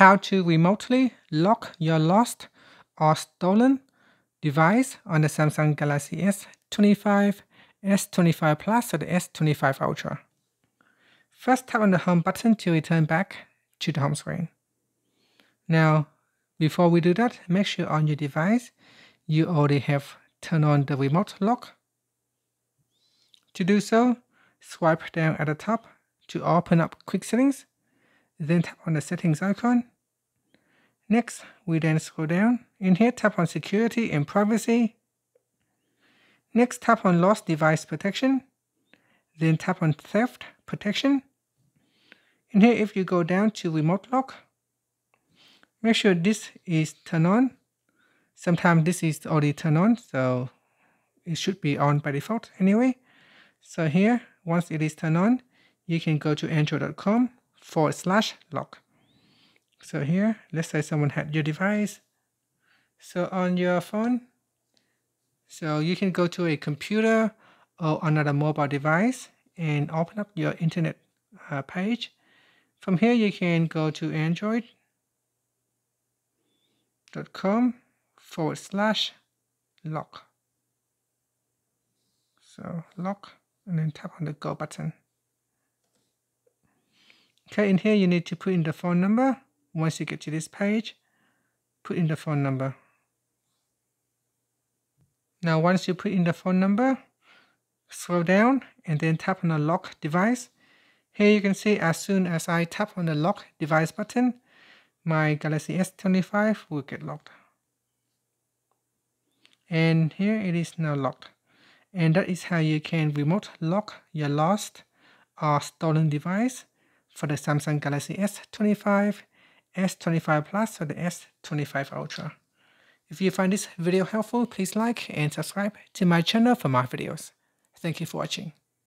how to remotely lock your lost or stolen device on the Samsung Galaxy S25, S25 Plus, or the S25 Ultra. First tap on the home button to return back to the home screen. Now, before we do that, make sure on your device you already have turned on the remote lock. To do so, swipe down at the top to open up quick settings, then tap on the settings icon. Next, we then scroll down. In here, tap on security and privacy. Next, tap on lost device protection. Then tap on theft protection. In here, if you go down to remote lock, make sure this is turned on. Sometimes this is already turned on, so it should be on by default anyway. So here, once it is turned on, you can go to android.com forward slash lock. So here, let's say someone had your device. So on your phone, so you can go to a computer or another mobile device and open up your internet uh, page. From here, you can go to android.com forward slash lock. So lock and then tap on the go button. Okay, in here you need to put in the phone number. Once you get to this page, put in the phone number. Now once you put in the phone number, scroll down and then tap on the lock device. Here you can see as soon as I tap on the lock device button, my Galaxy S25 will get locked. And here it is now locked. And that is how you can remote lock your lost or uh, stolen device for the Samsung Galaxy S25, S25 Plus, or the S25 Ultra. If you find this video helpful, please like and subscribe to my channel for more videos. Thank you for watching.